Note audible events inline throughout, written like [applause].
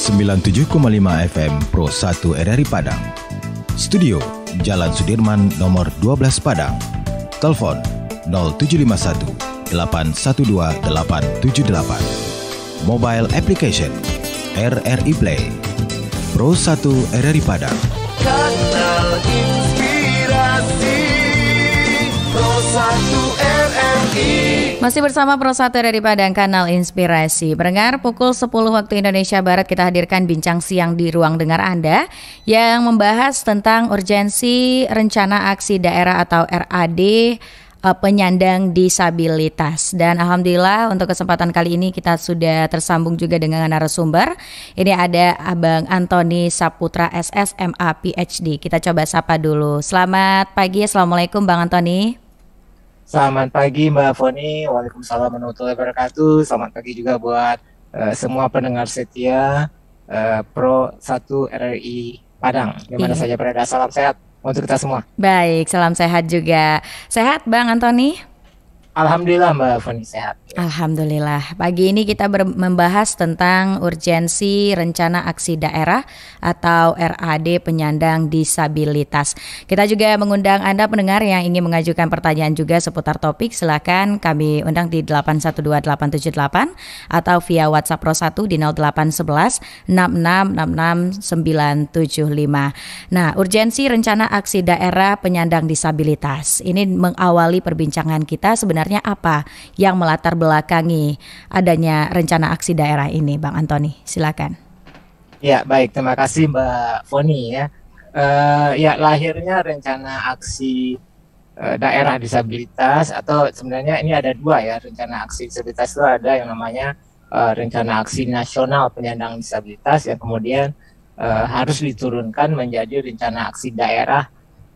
97,5 FM Pro 1 RRI Padang. Studio Jalan Sudirman nomor 12 Padang. Telepon 0751 812 878. Mobile application RRI Play. Pro 1 RRI Padang. Kanal Inspirasi Pro 1 RRI Masih bersama Pro 1 dari Padang Kanal Inspirasi. Pendengar, pukul 10 waktu Indonesia Barat kita hadirkan bincang siang di ruang dengar Anda yang membahas tentang urgensi rencana aksi daerah atau RAD uh, penyandang disabilitas. Dan alhamdulillah untuk kesempatan kali ini kita sudah tersambung juga dengan narasumber. Ini ada Abang Antoni Saputra SSMA PhD. Kita coba sapa dulu. Selamat pagi. Assalamualaikum Bang Antoni. Selamat pagi Mbak Foni, Waalaikumsalam warahmatullahi wabarakatuh. Selamat pagi juga buat uh, semua pendengar setia uh, Pro 1 RRI Padang. Di mana Iya. saja berada, salam sehat untuk kita semua. Baik, salam sehat juga. Sehat Bang Antoni? Alhamdulillah Mbak Foni sehat. Alhamdulillah. Pagi ini kita membahas tentang urgensi rencana aksi daerah atau RAD penyandang disabilitas. Kita juga mengundang Anda pendengar yang ingin mengajukan pertanyaan juga seputar topik, silakan kami undang di 812878 atau via WhatsApp Pro 1 di 0811 6666 Nah, urgensi rencana aksi daerah penyandang disabilitas. Ini mengawali perbincangan kita sebenarnya apa yang melatar belakangi adanya rencana aksi daerah ini, Bang Antoni? Silakan. Ya baik, terima kasih Mbak Foni ya. Eh, ya lahirnya rencana aksi eh, daerah disabilitas atau sebenarnya ini ada dua ya rencana aksi disabilitas itu ada yang namanya eh, rencana aksi nasional penyandang disabilitas yang kemudian eh, harus diturunkan menjadi rencana aksi daerah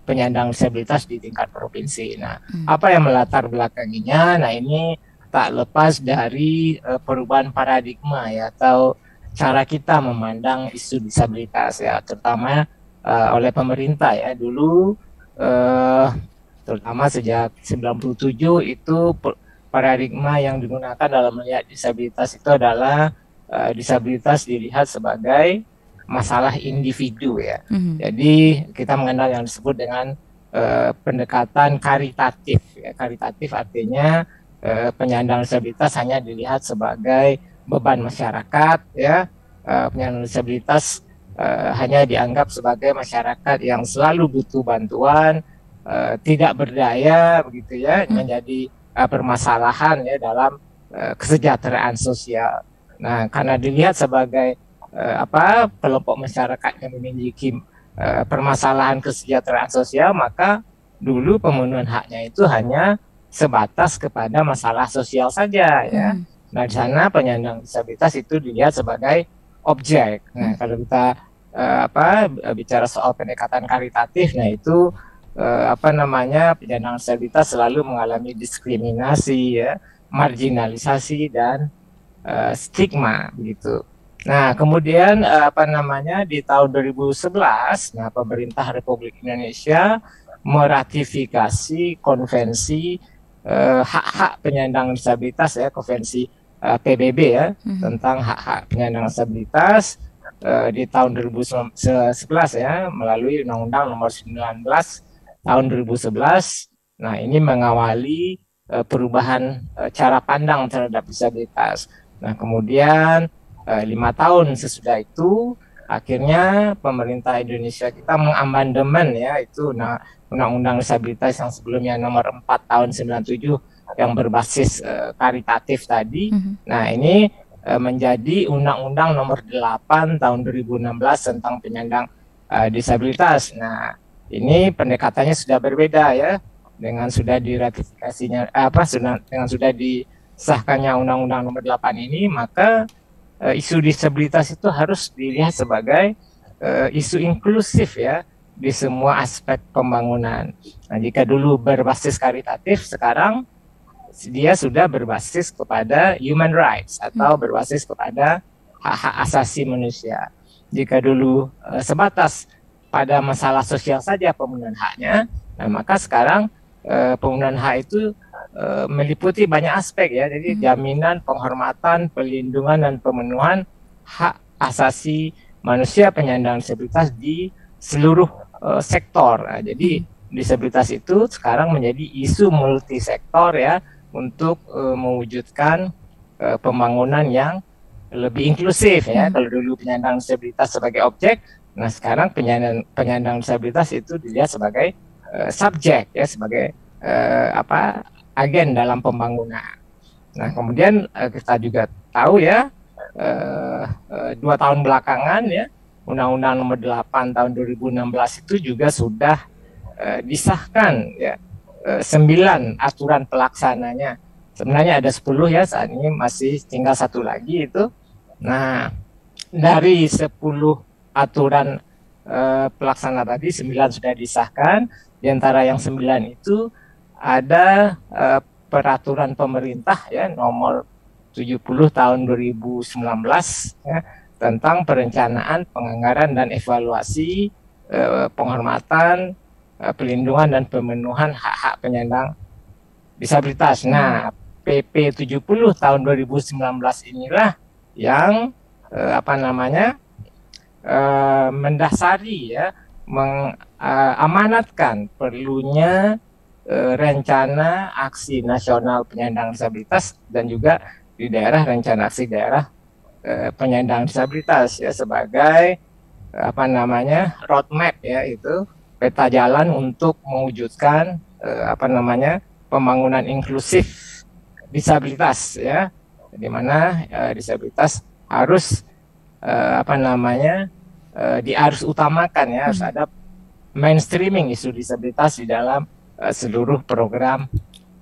penyandang disabilitas di tingkat provinsi. Nah, apa yang melatar belakanginya? Nah, ini tak lepas dari eh, perubahan paradigma ya atau cara kita memandang isu disabilitas ya, terutama eh, oleh pemerintah ya. Dulu eh, terutama sejak 97 itu paradigma yang digunakan dalam melihat disabilitas itu adalah eh, disabilitas dilihat sebagai masalah individu ya. Mhm. Jadi kita mengenal yang disebut dengan eh, pendekatan karitatif. Ya. Karitatif artinya eh, penyandang disabilitas hanya dilihat sebagai beban masyarakat, ya. Eh, penyandang disabilitas eh, hanya dianggap sebagai masyarakat yang selalu butuh bantuan, eh, tidak berdaya, begitu ya, Hmm. menjadi eh, permasalahan ya dalam eh, kesejahteraan sosial. Nah, karena dilihat sebagai eh, apa kelompok masyarakat yang memiliki eh, permasalahan kesejahteraan sosial maka dulu pemenuhan haknya itu hanya sebatas kepada masalah sosial saja ya. Mhm. Nah di sana penyandang disabilitas itu dilihat sebagai objek. Nah kalau kita eh, apa bicara soal pendekatan karitatif, nah itu eh, apa namanya penyandang disabilitas selalu mengalami diskriminasi ya, marginalisasi dan eh, stigma begitu. Nah, kemudian apa namanya di tahun 2011, nah pemerintah Republik Indonesia meratifikasi konvensi hak-hak penyandang disabilitas ya, konvensi eh, PBB ya Mhm. tentang hak-hak penyandang disabilitas eh, di tahun 2011 ya melalui Undang-Undang Nomor 19 tahun 2011. Nah, ini mengawali eh, perubahan eh, cara pandang terhadap disabilitas. Nah, kemudian eh, lima tahun sesudah itu akhirnya pemerintah Indonesia kita mengamandemen ya itu nah, undang-undang disabilitas yang sebelumnya nomor 4 tahun 97 yang berbasis eh, karitatif tadi. Mhm. Nah, ini eh, menjadi undang-undang nomor 8 tahun 2016 tentang penyandang eh, disabilitas. Nah, ini pendekatannya sudah berbeda ya dengan sudah diratifikasinya apa sudah dengan sudah disahkannya undang-undang nomor 8 ini maka eh, isu disabilitas itu harus dilihat sebagai eh, isu inklusif ya di semua aspek pembangunan. Nah, jika dulu berbasis karitatif, sekarang dia sudah berbasis kepada human rights atau berbasis kepada hak-hak asasi manusia. Jika dulu eh, sebatas pada masalah sosial saja pemenuhan haknya, nah maka sekarang eh, pemenuhan hak itu eh, meliputi banyak aspek ya. Jadi jaminan, penghormatan, pelindungan dan pemenuhan hak asasi manusia penyandang disabilitas di seluruh uh, sektor. Nah, jadi disabilitas itu sekarang menjadi isu multisektor ya untuk uh, mewujudkan uh, pembangunan yang lebih inklusif ya. Hmm. Kalau dulu penyandang disabilitas sebagai objek, nah sekarang penyandang penyandang disabilitas itu dilihat sebagai uh, subjek ya, sebagai uh, apa agen dalam pembangunan. Nah kemudian uh, kita juga tahu ya uh, uh, dua tahun belakangan ya Undang-Undang Nomor 8 tahun 2016 itu juga sudah uh, disahkan ya uh, sembilan aturan pelaksananya. Sebenarnya ada 10 ya saat ini masih tinggal satu lagi itu. Nah dari 10 aturan uh, pelaksana tadi sembilan sudah disahkan. Di antara yang sembilan itu ada uh, peraturan pemerintah ya nomor 70 tahun 2019 ya, tentang perencanaan, penganggaran dan evaluasi eh, penghormatan, eh, pelindungan dan pemenuhan hak-hak penyandang disabilitas. Nah, PP 70 tahun 2019 inilah yang eh, apa namanya? Eh, mendasari ya mengamanatkan perlunya uh, rencana aksi nasional penyandang disabilitas dan juga di daerah rencana aksi daerah uh, penyandang disabilitas ya sebagai apa namanya roadmap ya itu peta jalan untuk mewujudkan uh, apa namanya pembangunan inklusif disabilitas ya di mana uh, disabilitas harus uh, apa namanya uh, diharus utamakan ya harus hmm. ada mainstreaming isu disabilitas di dalam uh, seluruh program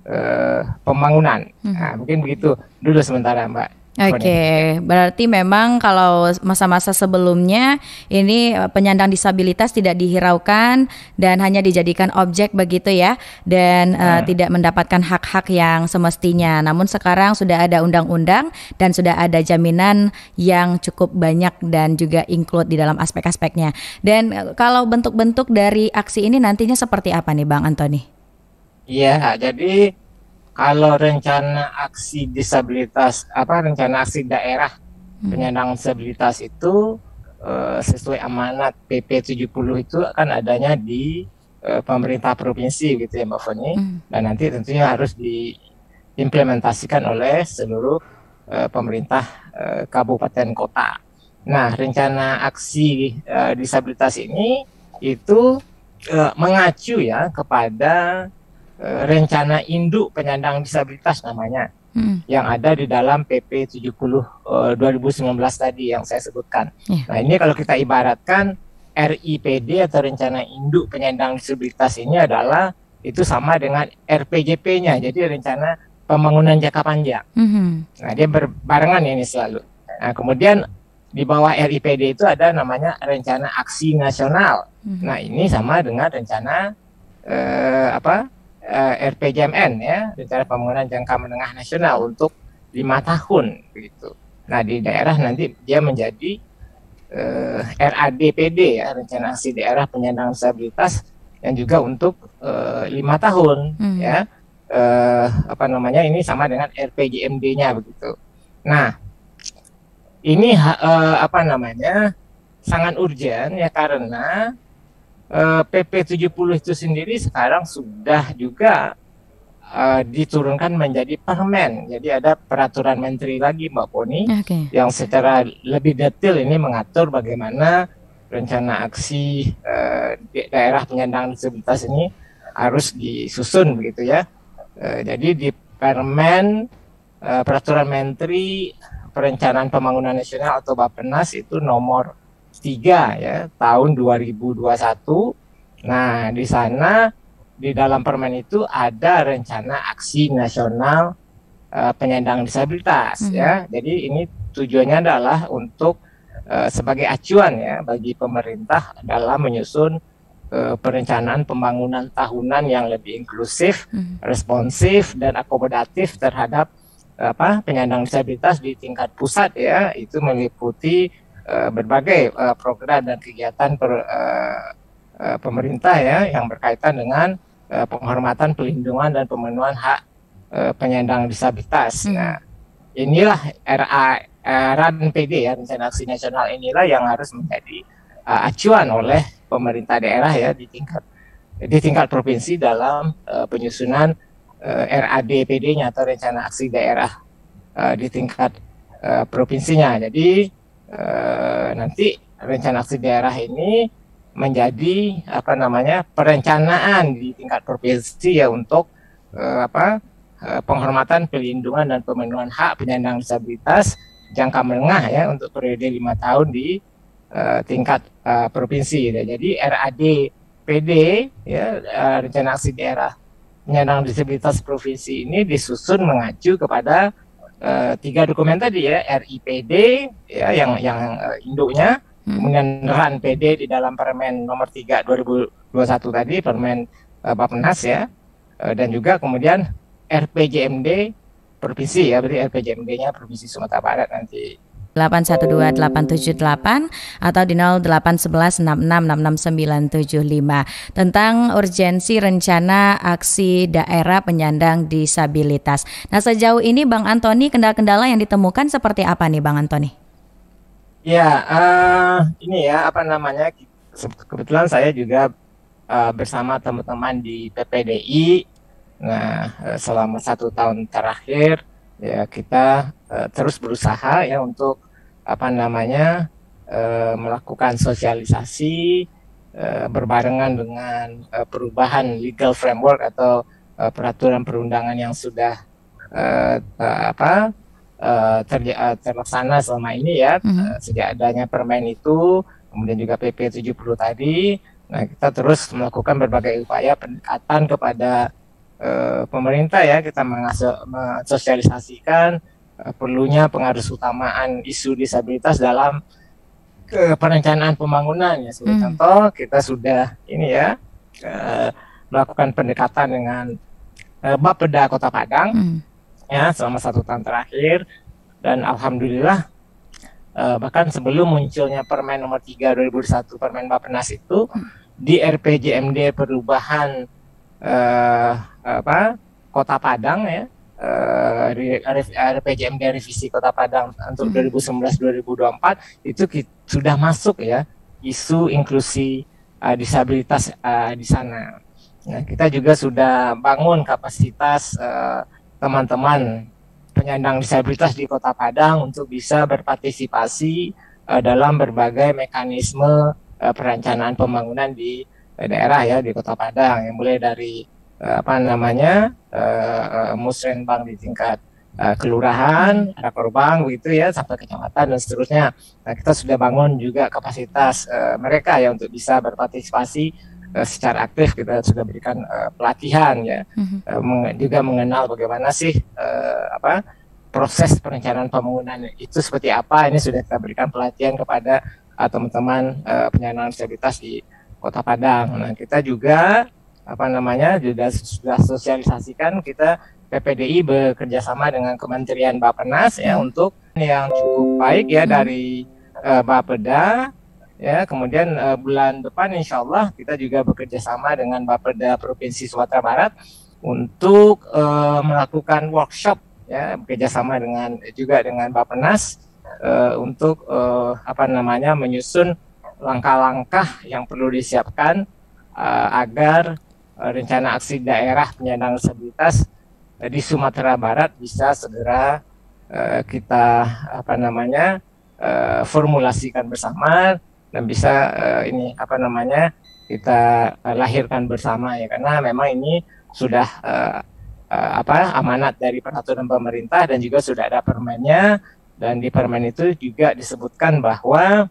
uh, pembangunan. Hmm. Nah, mungkin begitu dulu sementara Mbak. Oke, okay. berarti memang kalau masa-masa sebelumnya ini eh, penyandang disabilitas tidak dihiraukan dan hanya dijadikan objek begitu ya, dan uh, tidak mendapatkan hak-hak yang semestinya. Namun sekarang sudah ada undang-undang dan sudah ada jaminan yang cukup banyak dan juga include di dalam aspek-aspeknya. Dan kalau bentuk-bentuk dari aksi ini nantinya seperti apa nih, Bang Antoni? Iya, jadi kalau rencana aksi disabilitas apa rencana aksi daerah hmm. penyandang disabilitas itu uh, sesuai amanat PP 70 itu akan adanya di uh, pemerintah provinsi gitu ya Mbak Foni hmm. dan nanti tentunya harus diimplementasikan oleh seluruh uh, pemerintah uh, kabupaten kota. Nah, rencana aksi uh, disabilitas ini itu uh, mengacu ya kepada rencana induk penyandang disabilitas namanya hmm. yang ada di dalam PP 70 uh, 2019 tadi yang saya sebutkan. Yeah. Nah ini kalau kita ibaratkan RIPD atau rencana induk penyandang disabilitas ini adalah itu sama dengan RPJP-nya, jadi rencana pembangunan jangka panjang. Mm-hmm. Nah dia berbarengan ini selalu. Nah kemudian di bawah RIPD itu ada namanya rencana aksi nasional. Mm-hmm. Nah ini sama dengan rencana eh, apa uh, eh, RPJMN ya rencana pembangunan jangka menengah nasional untuk lima tahun begitu. Nah di daerah nanti dia menjadi uh, eh, RADPD ya rencana aksi daerah penyandang disabilitas yang juga untuk uh, lima tahun hmm. ya uh, apa namanya ini sama dengan RPJMD-nya begitu. Nah ini uh, apa namanya sangat urgent ya karena PP 70 itu sendiri sekarang sudah juga uh, diturunkan menjadi permen. Jadi ada peraturan menteri lagi Mbak Poni okay. yang secara lebih detail ini mengatur bagaimana rencana aksi uh, di daerah penyandang disabilitas ini harus disusun begitu ya. Uh, jadi di permen uh, peraturan menteri perencanaan pembangunan nasional atau Bappenas itu nomor 3 ya tahun 2021. Nah, di sana di dalam permen itu ada rencana aksi nasional uh, penyandang disabilitas hmm. ya. Jadi ini tujuannya adalah untuk uh, sebagai acuan ya bagi pemerintah dalam menyusun uh, perencanaan pembangunan tahunan yang lebih inklusif, hmm. responsif dan akomodatif terhadap apa penyandang disabilitas di tingkat pusat ya. Itu meliputi uh, berbagai uh, program dan kegiatan per, uh, uh, pemerintah ya yang berkaitan dengan uh, penghormatan, pelindungan dan pemenuhan hak uh, penyandang disabilitas. Hmm. Nah, inilah RA uh, RAN PD ya rencana aksi nasional inilah yang harus menjadi uh, acuan oleh pemerintah daerah ya di tingkat di tingkat provinsi dalam uh, penyusunan uh, RAD PD-nya atau rencana aksi daerah uh, di tingkat uh, provinsinya. Jadi uh, nanti rencana aksi daerah ini menjadi apa namanya perencanaan di tingkat provinsi ya untuk uh, apa uh, penghormatan pelindungan dan pemenuhan hak penyandang disabilitas jangka menengah ya untuk periode lima tahun di uh, tingkat uh, provinsi. Ya. Jadi RAD PD ya rencana aksi daerah penyandang disabilitas provinsi ini disusun mengacu kepada uh, tiga dokumen tadi ya RIPD ya yang yang uh, induknya Hmm. Kemudian RAN PD di dalam Permen nomor 3 2021 tadi, Permen uh, Bappenas ya. Uh, dan juga kemudian RPJMD provinsi ya, berarti RPJMD-nya Provinsi Sumatera Barat nanti 812878 atau di 08116666975 tentang urgensi rencana aksi daerah penyandang disabilitas. Nah, sejauh ini Bang Antoni kendala-kendala yang ditemukan seperti apa nih Bang Antoni? Ya, uh, ini ya apa namanya? Kebetulan saya juga uh, bersama teman-teman di PPDI. Nah, uh, selama satu tahun terakhir ya kita uh, terus berusaha ya untuk apa namanya uh, melakukan sosialisasi uh, berbarengan dengan uh, perubahan legal framework atau uh, peraturan perundangan yang sudah uh, uh, apa uh, terlaksana selama ini ya mm -hmm. uh, sejak adanya permen itu kemudian juga PP 70 tadi nah kita terus melakukan berbagai upaya pendekatan kepada uh, pemerintah ya kita mensosialisasikan uh, perlunya pengaruh utamaan isu disabilitas dalam ke perencanaan pembangunan ya. Sebagai mm. contoh kita sudah ini ya uh, melakukan pendekatan dengan uh, Bapeda Kota Padang mm ya selama satu tahun terakhir. Dan alhamdulillah uh, bahkan sebelum munculnya Permen nomor 3 2001 Permen Bappenas itu di RPJMD perubahan uh, apa Kota Padang ya uh, RPJMD revisi Kota Padang untuk 2019-2024 hmm. itu sudah masuk ya isu inklusi uh, disabilitas uh, di sana. Nah, kita juga sudah bangun kapasitas uh, teman-teman penyandang disabilitas di Kota Padang untuk bisa berpartisipasi uh, dalam berbagai mekanisme uh, perencanaan pembangunan di uh, daerah ya di Kota Padang yang mulai dari uh, apa namanya uh, musrenbang di tingkat kelurahan, rakorbang begitu ya sampai kecamatan dan seterusnya. Nah kita sudah bangun juga kapasitas uh, mereka ya untuk bisa berpartisipasi uh, secara aktif kita sudah berikan uh, pelatihan ya mm-hmm. uh, meng juga mengenal bagaimana sih uh, apa proses perencanaan pembangunan itu seperti apa ini sudah kita berikan pelatihan kepada uh, teman-teman uh, penyandang disabilitas di Kota Padang. Nah kita juga apa namanya juga sudah sosialisasikan kita PPDI bekerja sama dengan Kementerian Bappenas ya untuk yang cukup baik ya dari uh, Bapeda ya kemudian uh, bulan depan insya Allah kita juga bekerja sama dengan Bapeda Provinsi Sumatera Barat untuk uh, melakukan workshop ya bekerja sama dengan juga dengan Bappenas uh, untuk uh, apa namanya menyusun langkah-langkah yang perlu disiapkan uh, agar uh, rencana aksi daerah penyandang disabilitas uh, di Sumatera Barat bisa segera uh, kita apa namanya uh, formulasikan bersama dan bisa uh, ini apa namanya kita uh, lahirkan bersama ya. Karena memang ini sudah uh, apa amanat dari peraturan pemerintah dan juga sudah ada permennya. Dan di permen itu juga disebutkan bahwa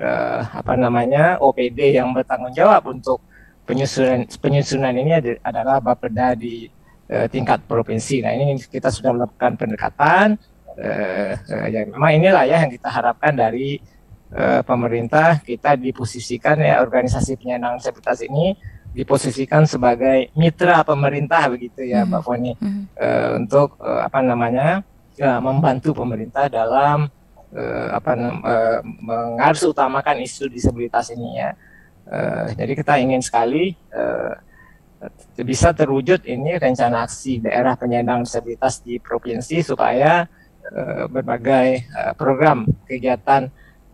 uh, apa namanya OPD yang bertanggung jawab untuk penyusunan penyusunan ini adalah Bapeda di uh, tingkat provinsi. Nah ini kita sudah melakukan pendekatan. Uh, ya memang inilah ya yang kita harapkan dari uh, pemerintah kita diposisikan ya organisasi penyandang disabilitas ini diposisikan sebagai mitra pemerintah begitu ya hmm. Mbak Foni hmm. uh, untuk uh, apa namanya uh, membantu pemerintah dalam uh, apa uh, mengharus utamakan isu disabilitas ini ya. Uh, jadi kita ingin sekali uh, bisa terwujud ini rencana aksi daerah penyandang disabilitas di provinsi supaya uh, berbagai uh, program kegiatan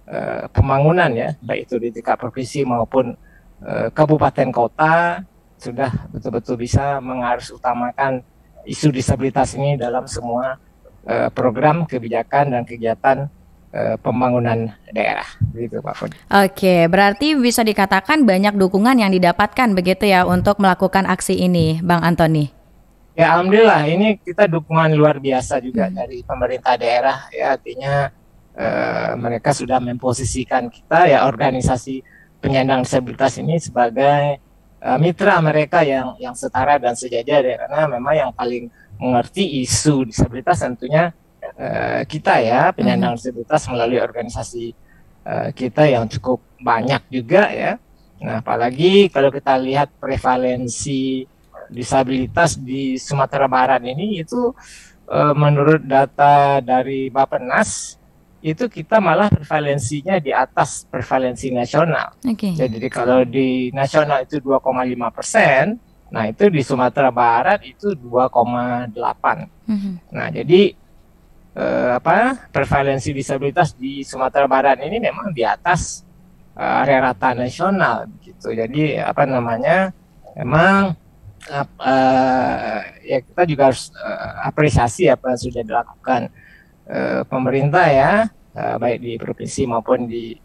uh, pembangunan ya baik itu di tingkat provinsi maupun uh, kabupaten kota sudah betul-betul bisa mengarus utamakan isu disabilitas ini dalam semua uh, program kebijakan dan kegiatan uh, pembangunan daerah gitu Pak Fudi. Oke, berarti bisa dikatakan banyak dukungan yang didapatkan begitu ya untuk melakukan aksi ini, Bang Antoni. Ya alhamdulillah ini kita dukungan luar biasa juga hmm. dari pemerintah daerah ya artinya uh, mereka sudah memposisikan kita ya organisasi penyandang disabilitas ini sebagai uh, mitra mereka yang yang setara dan sejajar ya karena memang yang paling mengerti isu disabilitas tentunya uh, kita ya penyandang hmm. disabilitas melalui organisasi uh, kita yang cukup banyak juga ya. Nah apalagi kalau kita lihat prevalensi disabilitas di Sumatera Barat ini itu e, menurut data dari Bappenas itu kita malah prevalensinya di atas prevalensi nasional. Okay. Jadi kalau di nasional itu 2,5 persen, nah itu di Sumatera Barat itu 2,8. Mm-hmm. Nah jadi eh, apa prevalensi disabilitas di Sumatera Barat ini memang di atas uh, rata nasional gitu. Jadi apa namanya memang uh, ya kita juga harus uh, apresiasi apa yang sudah dilakukan uh, pemerintah ya uh, baik di provinsi maupun di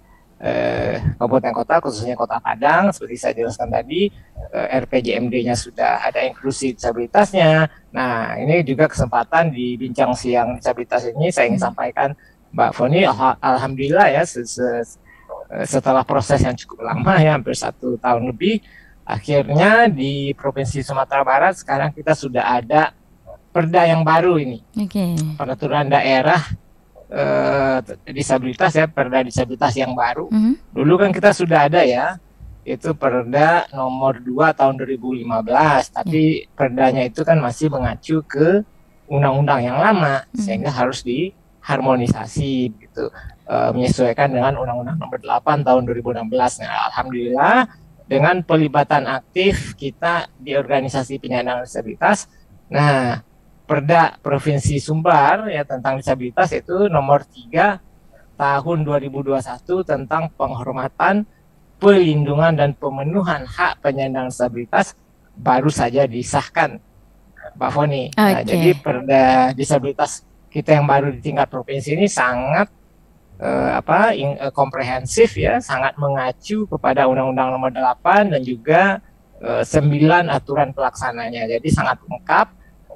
uh, kabupaten kota khususnya kota Padang seperti saya jelaskan tadi uh, RPJMD-nya sudah ada inklusi disabilitasnya. Nah ini juga kesempatan di bincang siang disabilitas ini saya ingin sampaikan Mbak Foni alhamdulillah ya setelah proses yang cukup lama ya hampir satu tahun lebih Akhirnya di Provinsi Sumatera Barat sekarang kita sudah ada perda yang baru ini. Okay. Peraturan daerah eh, disabilitas ya, perda disabilitas yang baru. Mm -hmm. Dulu kan kita sudah ada ya, itu perda nomor 2 tahun 2015, tapi yeah. perdanya itu kan masih mengacu ke undang-undang yang lama mm -hmm. sehingga harus diharmonisasi gitu. Uh, menyesuaikan dengan Undang-Undang Nomor 8 tahun 2016. Nah, alhamdulillah dengan pelibatan aktif kita di organisasi penyandang disabilitas. Nah, Perda Provinsi Sumbar ya tentang disabilitas itu nomor 3 tahun 2021 tentang penghormatan, pelindungan dan pemenuhan hak penyandang disabilitas baru saja disahkan, Pak Foni. Okay. Nah, jadi Perda disabilitas kita yang baru di tingkat provinsi ini sangat uh, apa in, uh, komprehensif ya, sangat mengacu kepada Undang-Undang Nomor 8 dan juga uh, 9 aturan pelaksananya. Jadi sangat lengkap,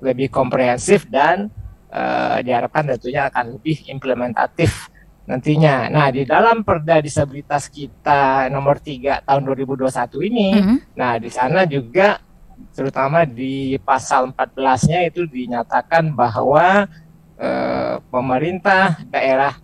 lebih komprehensif dan uh, diharapkan tentunya akan lebih implementatif nantinya. Nah, di dalam Perda Disabilitas kita nomor 3 tahun 2021 ini, mm -hmm. nah di sana juga terutama di pasal 14-nya itu dinyatakan bahwa eh, pemerintah daerah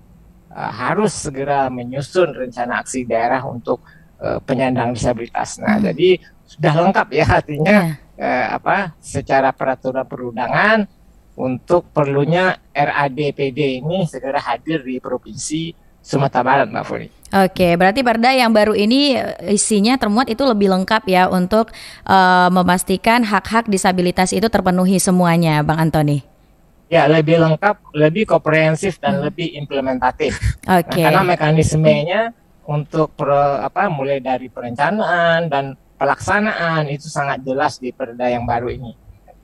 uh, harus segera menyusun rencana aksi daerah untuk uh, penyandang disabilitas. Nah, hmm. jadi sudah lengkap ya artinya yeah. Uh, apa secara peraturan perundangan untuk perlunya RADPD ini segera hadir di provinsi Sumatera Barat, Mbak Funi. Oke, berarti Perda yang baru ini isinya termuat itu lebih lengkap ya untuk uh, memastikan hak-hak disabilitas itu terpenuhi semuanya, Bang Antoni. Ya, lebih lengkap, lebih komprehensif dan hmm. lebih implementatif. [laughs] Okay. Nah, karena mekanismenya untuk pro, apa mulai dari perencanaan dan pelaksanaan itu sangat jelas di Perda yang baru ini.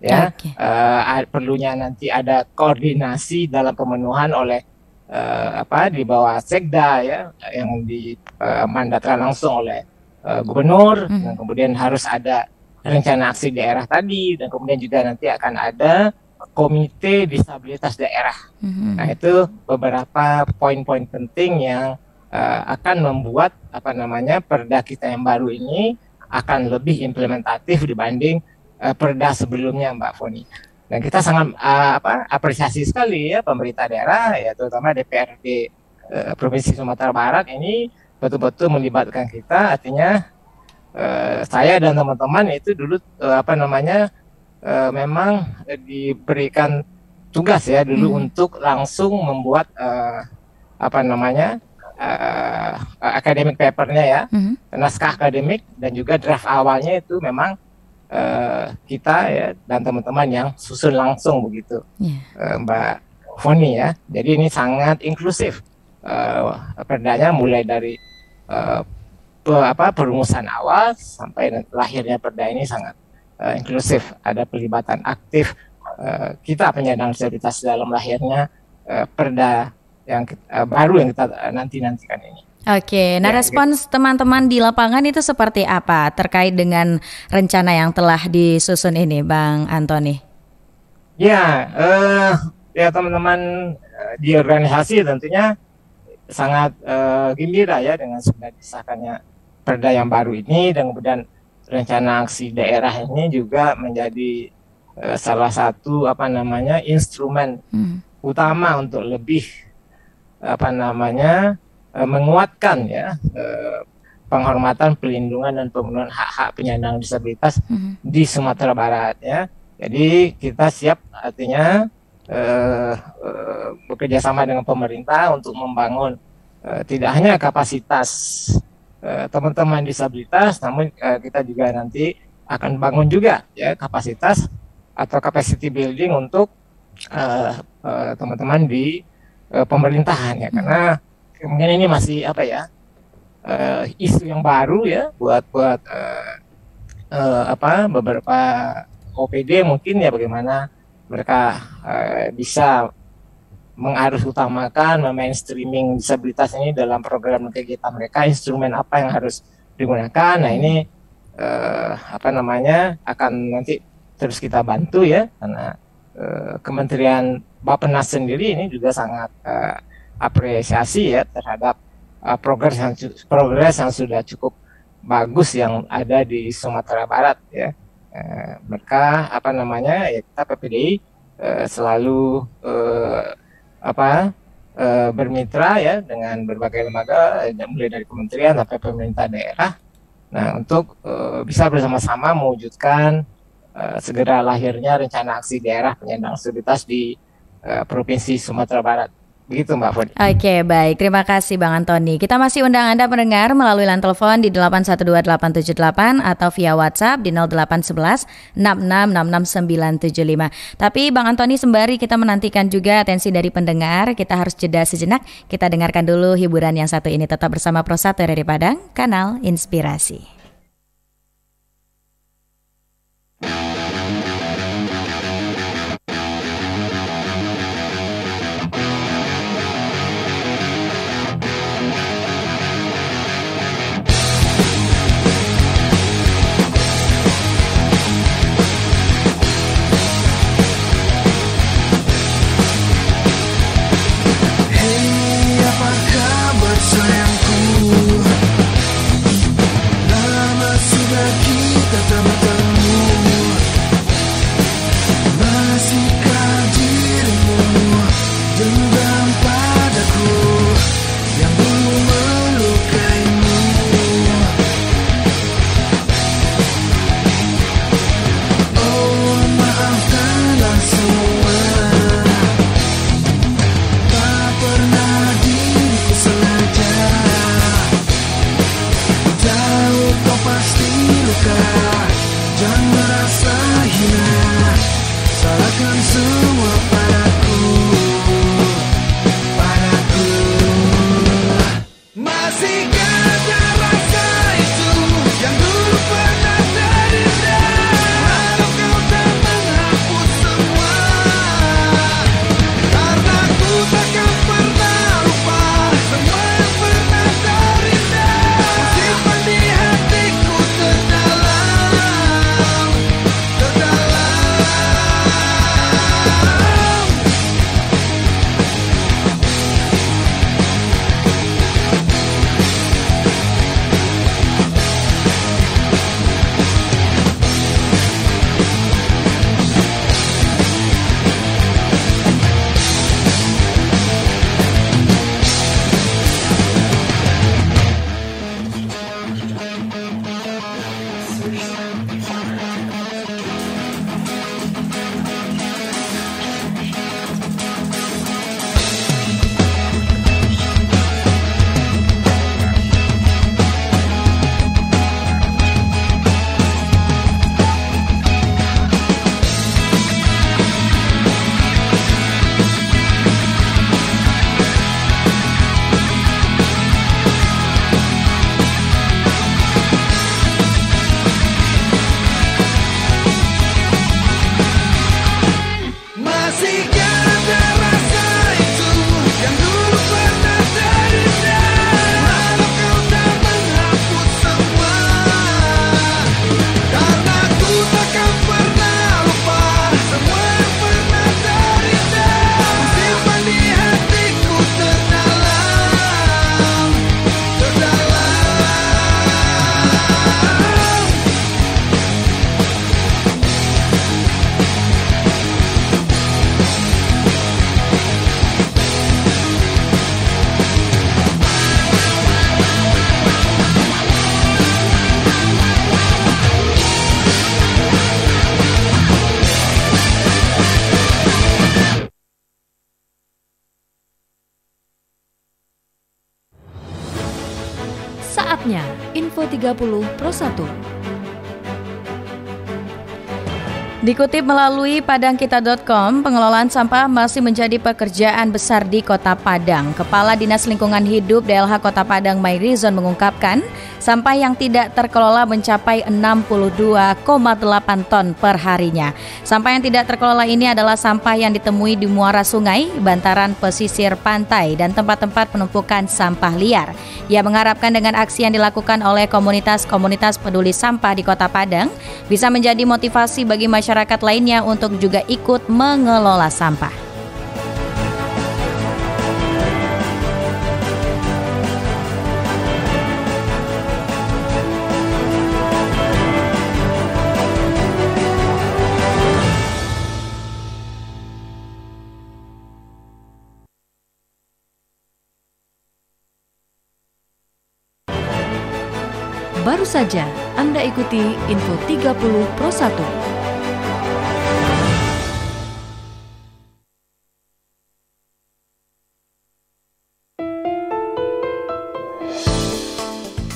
Ya, okay. uh, eh, perlunya nanti ada koordinasi dalam pemenuhan oleh uh, apa di bawah Sekda ya yang dimandatkan uh, langsung oleh uh, gubernur hmm. dan kemudian harus ada rencana aksi daerah tadi dan kemudian juga nanti akan ada komite disabilitas daerah. Mm-hmm. Nah itu beberapa poin-poin penting yang uh, akan membuat apa namanya perda kita yang baru ini akan lebih implementatif dibanding uh, perda sebelumnya Mbak Foni. Dan kita sangat uh, apa apresiasi sekali ya pemerintah daerah ya terutama DPRD uh, Provinsi Sumatera Barat ini betul-betul melibatkan kita artinya uh, saya dan teman-teman itu dulu uh, apa namanya uh, memang diberikan tugas ya dulu hmm. untuk langsung membuat uh, apa namanya uh, akademik papernya ya hmm. naskah akademik dan juga draft awalnya itu memang uh, kita ya dan teman-teman yang susun langsung begitu yeah. uh, Mbak Foni ya. Jadi ini sangat inklusif. Uh, perdanya mulai dari uh, pe, apa perumusan awal sampai lahirnya perda ini sangat uh, inklusif. Ada pelibatan aktif uh, kita penyandang disabilitas dalam lahirnya uh, perda yang uh, baru yang kita nanti nantikan ini. Oke, nah ya, respons teman-teman di lapangan itu seperti apa terkait dengan rencana yang telah disusun ini, Bang Antoni? Ya, uh, ya teman-teman uh, di organisasi tentunya sangat uh, gembira ya dengan sudah disahkannya perda yang baru ini dan kemudian rencana aksi daerah ini juga menjadi uh, salah satu apa namanya instrumen hmm. utama untuk lebih apa namanya uh, menguatkan ya uh, penghormatan, pelindungan dan pemenuhan hak-hak penyandang disabilitas mm-hmm. di Sumatera Barat ya. Jadi kita siap artinya uh, uh, bekerja sama dengan pemerintah untuk membangun uh, tidak hanya kapasitas teman-teman disabilitas, namun uh, kita juga nanti akan bangun juga ya kapasitas atau capacity building untuk teman-teman uh, uh, di uh, pemerintahan ya, karena mungkin ini masih apa ya uh, isu yang baru ya buat buat uh, uh, apa beberapa OPD mungkin ya bagaimana mereka uh, bisa mengarus utamakan mainstreaming disabilitas ini dalam program kegiatan mereka instrumen apa yang harus digunakan. Nah ini apa namanya akan nanti terus kita bantu ya. Karena uh, Kementerian Bappenas sendiri ini juga sangat uh, apresiasi ya terhadap uh, progres yang progres yang sudah cukup bagus yang ada di Sumatera Barat ya. Uh, mereka apa namanya ya kita PPDI uh, selalu uh, apa uh, bermitra ya dengan berbagai lembaga mulai dari kementerian sampai pemerintah daerah. Nah untuk uh, bisa bersama-sama mewujudkan uh, segera lahirnya rencana aksi daerah penyandang disabilitas di uh, provinsi Sumatera Barat. Begitu Mbak Fodi. Oke baik, terima kasih Bang Antoni. Kita masih undang Anda mendengar melalui line telepon di 812878 atau via WhatsApp di 0811 6666975. Tapi Bang Antoni sembari kita menantikan juga atensi dari pendengar, kita harus jeda sejenak. Kita dengarkan dulu hiburan yang satu ini tetap bersama Pro dari Padang, Kanal Inspirasi. Kita [laughs] 30 Pro 1. Dikutip melalui padangkita.com, pengelolaan sampah masih menjadi pekerjaan besar di Kota Padang. Kepala Dinas Lingkungan Hidup DLH Kota Padang Mairizon mengungkapkan, sampah yang tidak terkelola mencapai 62,8 ton per harinya. Sampah yang tidak terkelola ini adalah sampah yang ditemui di muara sungai, bantaran pesisir pantai, dan tempat-tempat penumpukan sampah liar. Ia mengharapkan dengan aksi yang dilakukan oleh komunitas-komunitas peduli sampah di Kota Padang bisa menjadi motivasi bagi masyarakat lainnya untuk juga ikut mengelola sampah. Baru saja Anda ikuti Info 30 Pro 1.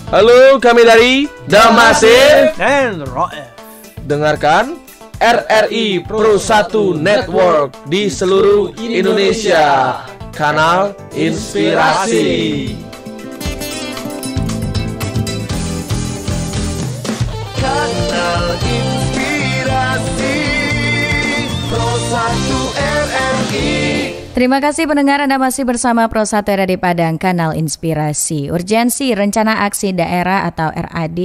Halo, kami dari Damasif dan Roef. Dengarkan RRI Pro 1 Network di seluruh Indonesia. Kanal Inspirasi. Terima kasih pendengar Anda masih bersama Pro 1 di Padang Kanal Inspirasi. Urgensi Rencana Aksi Daerah atau RAD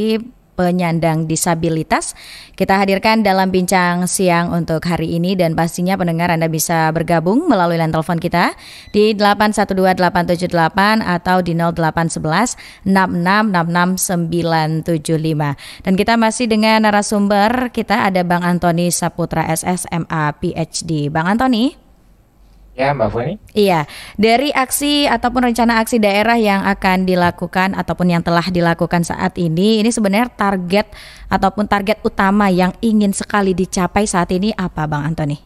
penyandang disabilitas. Kita hadirkan dalam bincang siang untuk hari ini dan pastinya pendengar Anda bisa bergabung melalui line telepon kita di 812878 atau di 0811 6666 Dan kita masih dengan narasumber kita ada Bang Antoni Saputra SSMA PhD. Bang Antoni. Ya, Mbak Funi. Iya, dari aksi ataupun rencana aksi daerah yang akan dilakukan ataupun yang telah dilakukan saat ini, ini sebenarnya target ataupun target utama yang ingin sekali dicapai saat ini apa, Bang Antoni?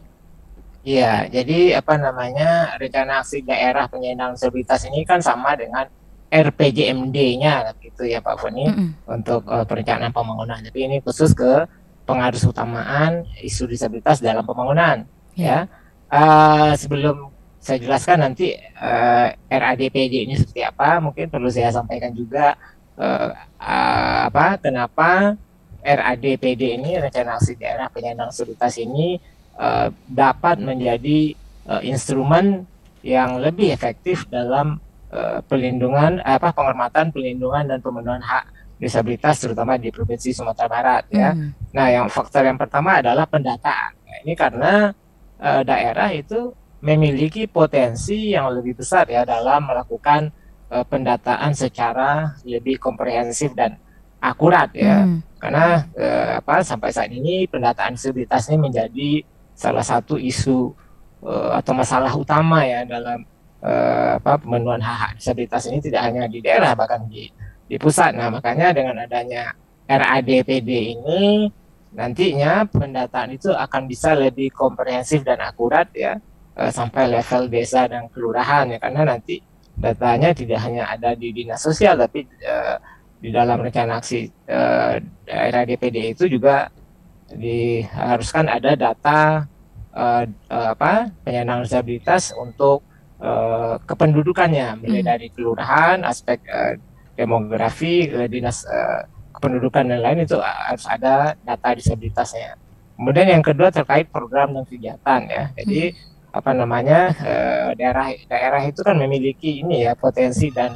Iya, jadi apa namanya rencana aksi daerah penyandang disabilitas ini kan sama dengan RPJMD-nya gitu ya Pak Funi mm -hmm. untuk uh, perencanaan pembangunan. Tapi ini khusus ke pengaruh utamaan isu disabilitas dalam pembangunan yeah. ya uh, sebelum saya jelaskan nanti uh, eh, RADPD ini seperti apa, mungkin perlu saya sampaikan juga uh, uh, apa kenapa RADPD ini rencana aksi daerah penyandang disabilitas ini uh, dapat menjadi uh, instrumen yang lebih efektif dalam uh, pelindungan apa penghormatan pelindungan dan pemenuhan hak disabilitas terutama di provinsi Sumatera Barat ya. Hmm. Nah, yang faktor yang pertama adalah pendataan. Nah, ini karena uh, daerah itu memiliki potensi yang lebih besar ya dalam melakukan uh, pendataan secara lebih komprehensif dan akurat ya hmm. karena uh, apa sampai saat ini pendataan disabilitas ini menjadi salah satu isu uh, atau masalah utama ya dalam uh, apa pemenuhan hak hak disabilitas ini tidak hanya di daerah bahkan di di pusat nah makanya dengan adanya RADPD ini nantinya pendataan itu akan bisa lebih komprehensif dan akurat ya uh, sampai level desa dan kelurahan ya karena nanti datanya tidak hanya ada di dinas sosial tapi uh, di dalam rencana aksi uh, daerah DPD itu juga diharuskan ada data uh, uh, apa penyandang disabilitas untuk uh, kependudukannya mulai hmm. dari kelurahan aspek uh, demografi ke dinas uh, kependudukan dan lain itu harus ada data disabilitasnya. Kemudian yang kedua terkait program dan kegiatan ya. Jadi hmm. apa namanya eh, daerah daerah itu kan memiliki ini ya potensi dan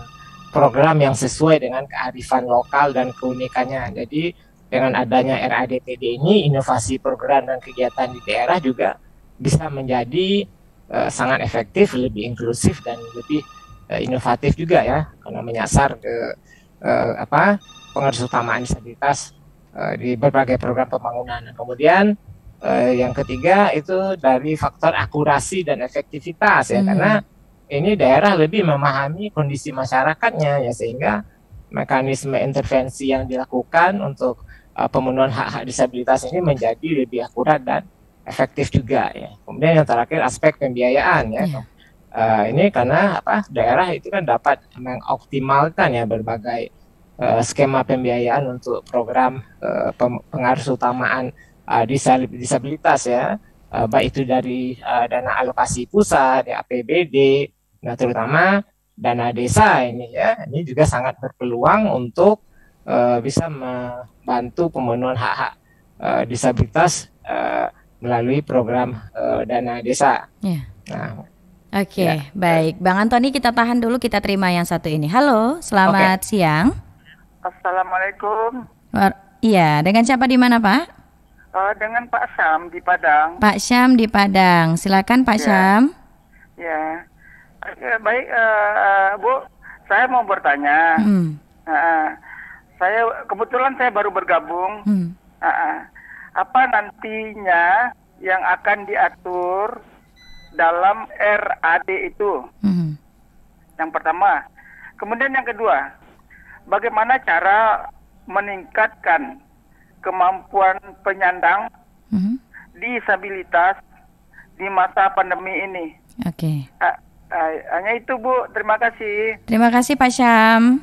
program yang sesuai dengan kearifan lokal dan keunikannya. Jadi dengan adanya RADPD ini inovasi program dan kegiatan di daerah juga bisa menjadi uh, sangat efektif, lebih inklusif dan lebih uh, inovatif juga ya karena menyasar ke uh, apa pengaruh utama disabilitas uh, di berbagai program pembangunan. Kemudian uh, yang ketiga itu dari faktor akurasi dan efektivitas ya hmm. karena ini daerah lebih memahami kondisi masyarakatnya ya sehingga mekanisme intervensi yang dilakukan untuk uh, pemenuhan hak-hak disabilitas ini menjadi lebih akurat dan efektif juga ya. Kemudian yang terakhir aspek pembiayaan ya. Yeah. Uh, ini karena apa daerah itu kan dapat mengoptimalkan ya berbagai uh, skema pembiayaan untuk program uh, pengaruh utamaan uh, disabilitas ya, uh, baik itu dari uh, dana alokasi pusat, ya, APBD, nah terutama dana desa ini ya, ini juga sangat berpeluang untuk uh, bisa membantu pemenuhan hak-hak uh, disabilitas uh, melalui program uh, dana desa. Yeah. Nah, Oke, okay, ya. baik. Bang Antoni kita tahan dulu, kita terima yang satu ini. Halo, selamat okay. siang. Assalamualaikum. Iya, dengan siapa di mana Pak? Uh, dengan Pak Syam di Padang. Pak Syam di Padang, silakan Pak ya. Syam. Ya, ya baik uh, Bu, saya mau bertanya. Hmm. Uh, saya kebetulan saya baru bergabung. Hmm. Uh, apa nantinya yang akan diatur dalam RAD itu. Mm-hmm. Yang pertama. Kemudian yang kedua, bagaimana cara meningkatkan kemampuan penyandang mm-hmm. disabilitas di masa pandemi ini. Oke. Okay. hanya itu Bu, terima kasih. Terima kasih Pak Syam.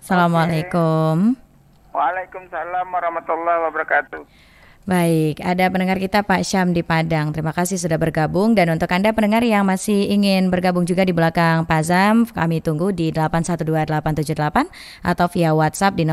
Assalamualaikum. Okay. Waalaikumsalam warahmatullahi wabarakatuh. Baik, ada pendengar kita Pak Syam di Padang. Terima kasih sudah bergabung dan untuk Anda pendengar yang masih ingin bergabung juga di belakang Pak Zam, kami tunggu di 812878 atau via WhatsApp di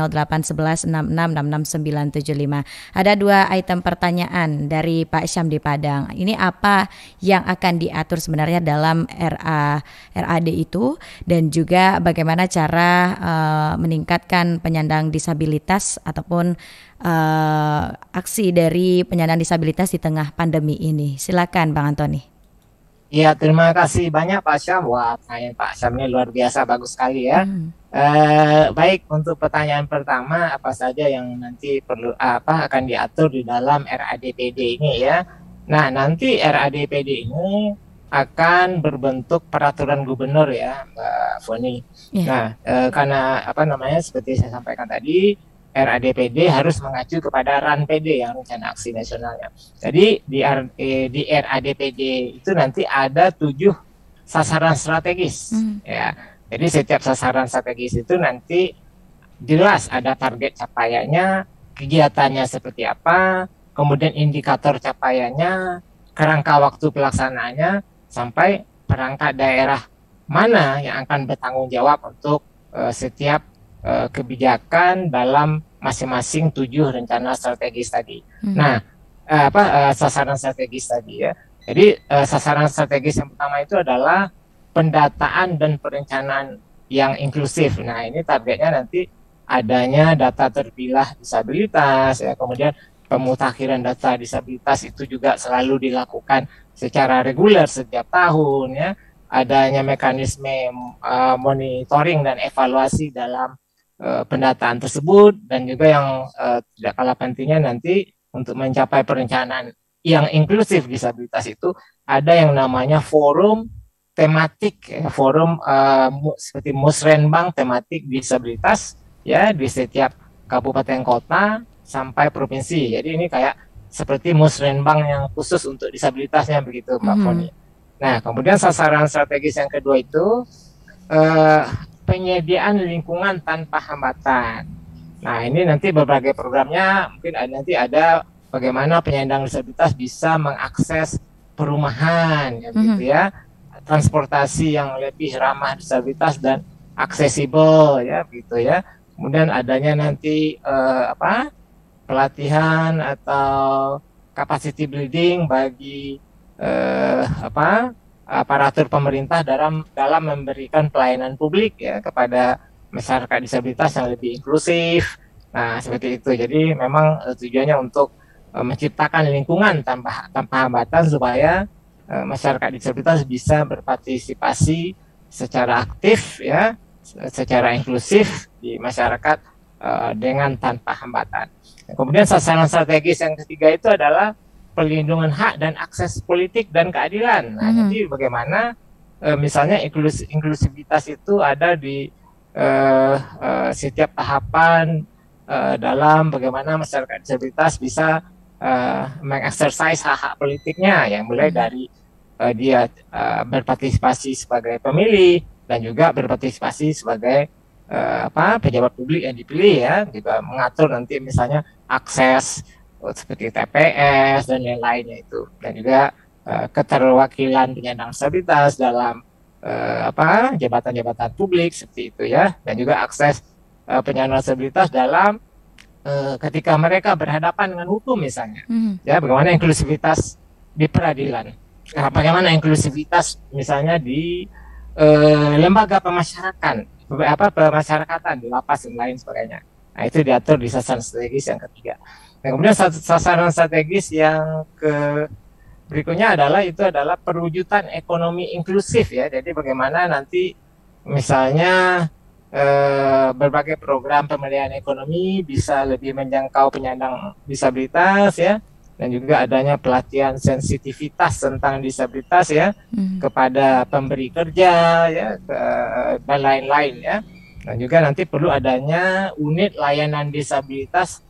08116666975. Ada dua item pertanyaan dari Pak Syam di Padang. Ini apa yang akan diatur sebenarnya dalam RA RAD itu dan juga bagaimana cara uh, meningkatkan penyandang disabilitas ataupun uh, aksi dari penyandang disabilitas di tengah pandemi ini. Silakan Bang Antoni. Ya, terima kasih banyak Pak Syam. Wah, pertanyaan Pak Syam ini luar biasa, bagus sekali ya. Hmm. Uh, baik, untuk pertanyaan pertama, apa saja yang nanti perlu apa akan diatur di dalam RADPD ini ya? Nah, nanti RADPD ini akan berbentuk peraturan gubernur ya, Mbak Foni. Yeah. Nah, uh, karena apa namanya seperti saya sampaikan tadi, RADPD harus mengacu kepada RANPD yang rencana aksi nasionalnya. Jadi di, R, eh, di RADPD itu nanti ada tujuh sasaran strategis hmm. ya. Jadi setiap sasaran strategis itu nanti jelas ada target capaiannya, kegiatannya seperti apa, kemudian indikator capaiannya, kerangka waktu pelaksanaannya sampai perangkat daerah mana yang akan bertanggung jawab untuk uh, setiap uh, kebijakan dalam masing-masing tujuh rencana strategis tadi. Hmm. Nah, uh, apa uh, sasaran strategis tadi ya. Jadi uh, sasaran strategis yang pertama itu adalah pendataan dan perencanaan yang inklusif. Nah, ini targetnya nanti adanya data terpilah disabilitas ya, kemudian pemutakhiran data disabilitas itu juga selalu dilakukan secara reguler setiap tahun ya adanya mekanisme uh, monitoring dan evaluasi dalam uh, pendataan tersebut dan juga yang uh, tidak kalah pentingnya nanti untuk mencapai perencanaan yang inklusif disabilitas itu ada yang namanya forum tematik ya, forum uh, seperti musrenbang tematik disabilitas ya di setiap kabupaten kota sampai provinsi jadi ini kayak seperti musrenbang yang khusus untuk disabilitasnya begitu Pak mm -hmm. Foni. Nah kemudian sasaran strategis yang kedua itu uh, penyediaan lingkungan tanpa hambatan. Nah, ini nanti berbagai programnya mungkin ada, nanti ada bagaimana penyandang disabilitas bisa mengakses perumahan ya mm-hmm. gitu ya. Transportasi yang lebih ramah disabilitas dan aksesibel ya gitu ya. Kemudian adanya nanti uh, apa? pelatihan atau capacity building bagi uh, apa? Aparatur pemerintah dalam dalam memberikan pelayanan publik ya kepada masyarakat disabilitas yang lebih inklusif. Nah, seperti itu. Jadi memang uh, tujuannya untuk uh, menciptakan lingkungan tanpa tanpa hambatan supaya uh, masyarakat disabilitas bisa berpartisipasi secara aktif ya, secara inklusif di masyarakat uh, dengan tanpa hambatan. Kemudian sasaran strategis yang ketiga itu adalah perlindungan hak dan akses politik dan keadilan. Nah, mm -hmm. jadi bagaimana uh, misalnya inklus inklusivitas itu ada di uh, uh, setiap tahapan uh, dalam bagaimana masyarakat disabilitas bisa uh, mengeksersis hak-hak politiknya yang mulai mm -hmm. dari uh, dia uh, berpartisipasi sebagai pemilih dan juga berpartisipasi sebagai uh, apa pejabat publik yang dipilih ya juga mengatur nanti misalnya akses seperti TPS dan lain-lainnya itu dan juga uh, keterwakilan penyandang disabilitas dalam uh, apa jabatan-jabatan publik seperti itu ya dan juga akses uh, penyandang disabilitas dalam uh, ketika mereka berhadapan dengan hukum misalnya mm. ya bagaimana inklusivitas di peradilan nah, bagaimana inklusivitas misalnya di uh, lembaga pemasyarakatan apa pemasyarakatan di lapas dan lain sebagainya. Nah itu diatur di sasaran strategis yang ketiga. Nah, kemudian sasaran strategis yang ke berikutnya adalah itu adalah perwujudan ekonomi inklusif ya. Jadi bagaimana nanti misalnya eh, berbagai program pemeliharaan ekonomi bisa lebih menjangkau penyandang disabilitas ya dan juga adanya pelatihan sensitivitas tentang disabilitas ya hmm. kepada pemberi kerja ya ke, dan lain-lain ya dan juga nanti perlu adanya unit layanan disabilitas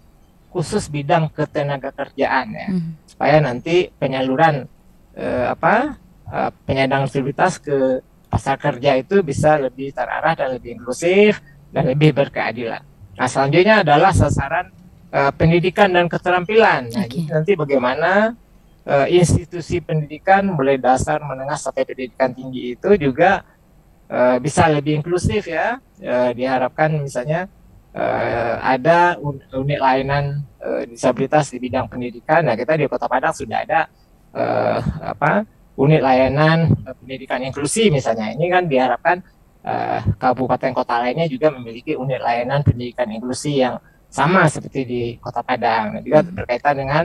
khusus bidang ketenaga kerjaan ya hmm. supaya nanti penyaluran eh, apa eh, penyandang disabilitas ke pasar kerja itu bisa lebih terarah dan lebih inklusif dan lebih berkeadilan. Nah selanjutnya adalah sasaran uh, pendidikan dan keterampilan. Nah, okay. nanti bagaimana uh, institusi pendidikan mulai dasar, menengah sampai pendidikan tinggi itu juga uh, bisa lebih inklusif ya. Uh, diharapkan misalnya uh, ada unit layanan uh, disabilitas di bidang pendidikan. Nah, kita di Kota Padang sudah ada uh, apa? unit layanan uh, pendidikan inklusi misalnya. Ini kan diharapkan uh, kabupaten kota lainnya juga memiliki unit layanan pendidikan inklusi yang sama seperti di Kota Padang. Nah, juga berkaitan dengan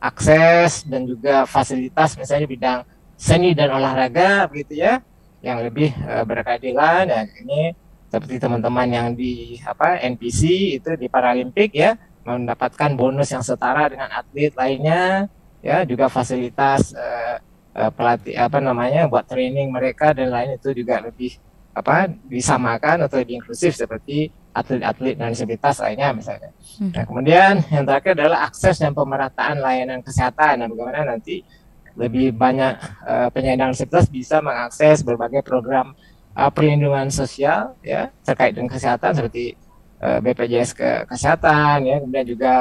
akses dan juga fasilitas misalnya bidang seni dan olahraga begitu ya yang lebih uh, berkeadilan dan ini seperti teman-teman yang di apa NPC itu di Paralimpik ya mendapatkan bonus yang setara dengan atlet lainnya ya juga fasilitas uh, uh, pelatih apa namanya buat training mereka dan lain itu juga lebih apa disamakan atau lebih inklusif seperti atlet-atlet dan disabilitas lainnya misalnya. Hmm. Nah, kemudian yang terakhir adalah akses dan pemerataan layanan kesehatan. Nah, bagaimana nanti lebih banyak uh, penyandang disabilitas bisa mengakses berbagai program uh, perlindungan sosial ya terkait dengan kesehatan seperti uh, BPJS ke kesehatan ya, kemudian juga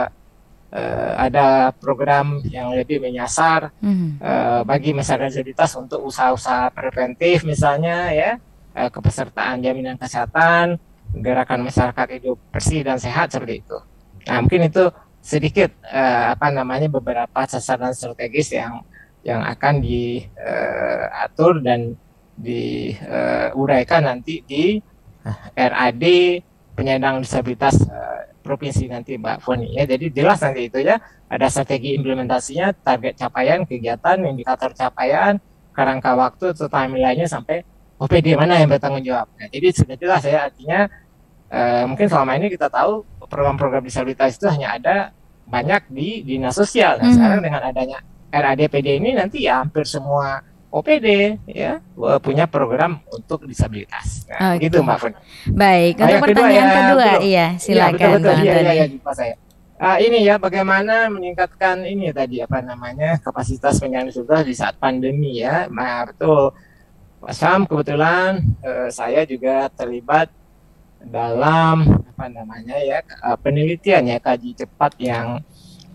uh, ada program yang lebih menyasar hmm. uh, bagi masyarakat disabilitas untuk usaha-usaha preventif misalnya ya, uh, kepesertaan jaminan kesehatan gerakan masyarakat hidup bersih dan sehat seperti itu. Nah mungkin itu sedikit uh, apa namanya beberapa sasaran strategis yang yang akan diatur uh, dan diuraikan uh, nanti di RAD penyandang disabilitas uh, provinsi nanti Mbak Foni ya. Jadi jelas nanti itu ya ada strategi implementasinya, target capaian, kegiatan, indikator capaian, kerangka waktu, serta nilainya sampai OPD mana yang bertanggung jawab. Nah, jadi sudah jelas ya artinya eh, mungkin selama ini kita tahu program-program disabilitas itu hanya ada banyak di dinas sosial. Nah, mm. sekarang dengan adanya RADPD ini nanti ya hampir semua OPD ya punya program untuk disabilitas. Nah, okay. gitu Mbak Fun. Baik, nah, untuk pertanyaan kedua, ya, kedua iya, iya silakan ya, betul, betul. Iya, iya, iya, lupa saya. Uh, ini ya bagaimana meningkatkan ini tadi apa namanya kapasitas penyandang disabilitas di saat pandemi ya. Nah, betul. Pak Sam kebetulan uh, saya juga terlibat dalam apa namanya ya eh, penelitian ya kaji cepat yang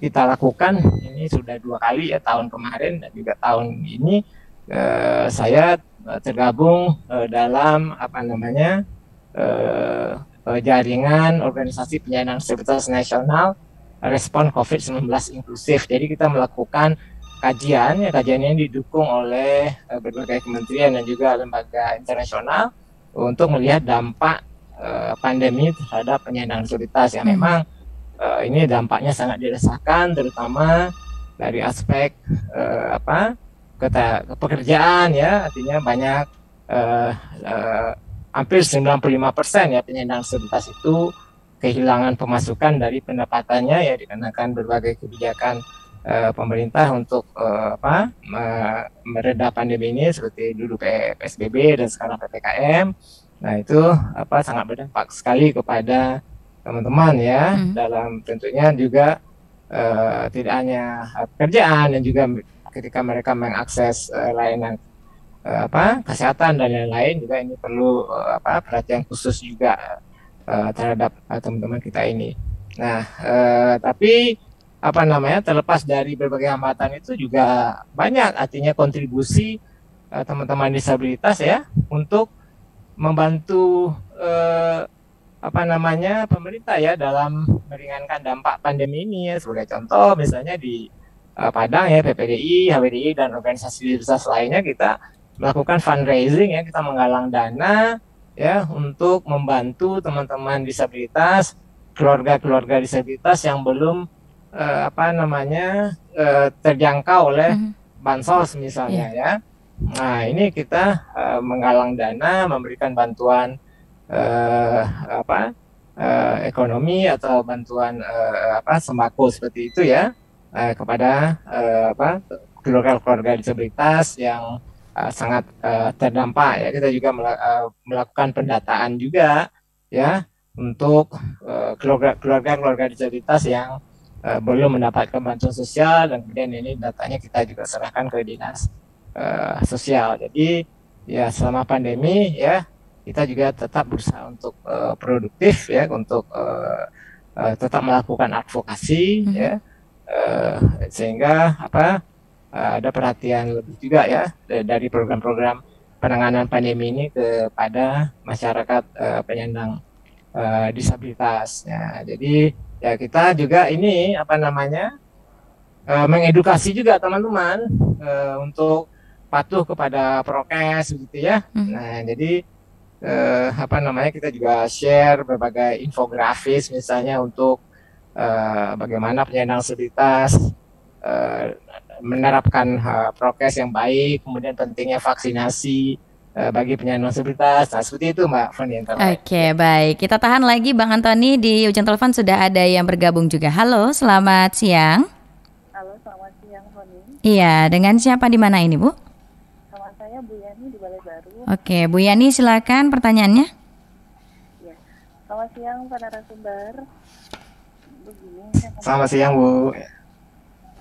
kita lakukan ini sudah dua kali ya tahun kemarin dan juga tahun ini eh, saya eh, tergabung eh, dalam apa namanya eh, eh jaringan organisasi penyandang disabilitas nasional respon COVID-19 inklusif. Jadi kita melakukan kajian ya kajian ini didukung oleh eh, berbagai kementerian dan juga lembaga internasional untuk melihat dampak uh, pandemi terhadap penyandang disabilitas yang hmm. memang uh, ini dampaknya sangat dirasakan terutama dari aspek uh, apa kata pekerjaan ya artinya banyak uh, uh, hampir 95% ya penyandang disabilitas itu kehilangan pemasukan dari pendapatannya ya dikarenakan berbagai kebijakan uh, pemerintah untuk uh, apa mereda pandemi ini seperti dulu PSBB dan sekarang PPKM Nah itu apa sangat berdampak sekali kepada teman-teman ya hmm. dalam tentunya juga uh, tidak hanya pekerjaan dan juga ketika mereka mengakses uh, layanan uh, apa kesehatan dan lain-lain juga ini perlu uh, apa perhatian khusus juga uh, terhadap uh, teman-teman kita ini. Nah, uh, tapi apa namanya terlepas dari berbagai hambatan itu juga banyak artinya kontribusi uh, teman-teman disabilitas ya untuk membantu uh, apa namanya pemerintah ya dalam meringankan dampak pandemi ini ya sebagai contoh misalnya di uh, Padang ya PPDI, HWDI dan organisasi disabilitas lainnya kita melakukan fundraising ya kita menggalang dana ya untuk membantu teman-teman disabilitas keluarga-keluarga disabilitas yang belum uh, apa namanya uh, terjangkau oleh -hmm. bansos misalnya yeah. ya. Nah ini kita uh, menggalang dana, memberikan bantuan uh, apa uh, ekonomi atau bantuan uh, apa sembako seperti itu ya uh, kepada uh, apa keluarga-keluarga disabilitas yang uh, sangat uh, terdampak ya. Kita juga melakukan pendataan juga ya untuk keluarga-keluarga disabilitas yang uh, belum mendapatkan bantuan sosial dan kemudian ini datanya kita juga serahkan ke dinas uh, sosial. Jadi ya selama pandemi ya kita juga tetap berusaha untuk uh, produktif ya untuk uh, uh, tetap melakukan advokasi mm -hmm. ya uh, sehingga apa uh, ada perhatian lebih juga ya dari program-program penanganan pandemi ini kepada masyarakat uh, penyandang uh, disabilitas ya. Jadi ya kita juga ini apa namanya uh, mengedukasi juga teman-teman uh, untuk patuh kepada prokes gitu ya. Hmm. Nah jadi uh, apa namanya kita juga share berbagai infografis misalnya untuk uh, bagaimana penyandang disabilitas uh, menerapkan uh, prokes yang baik, kemudian pentingnya vaksinasi Eh, bagi penyandang disabilitas. Nah, seperti itu Mbak Fani. Oke, okay, baik. Kita tahan lagi Bang Antoni di ujung telepon sudah ada yang bergabung juga. Halo, selamat siang. Halo, selamat siang Fani. Iya, dengan siapa di mana ini, Bu? Sama saya Bu Yani di Balai Baru. Oke, Bu Yani silakan pertanyaannya. Ya. Selamat siang para narasumber. Selamat siang, Bu.